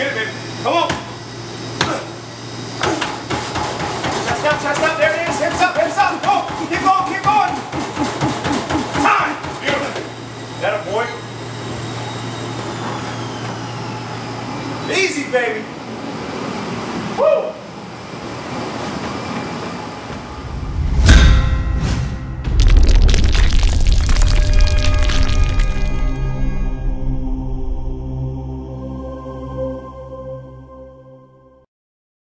Get it, baby. Come on. Chest up, chest up. There it is. Hips up, hips up. Go. Keep going, keep going. Time. Beautiful. That a boy. Easy, baby.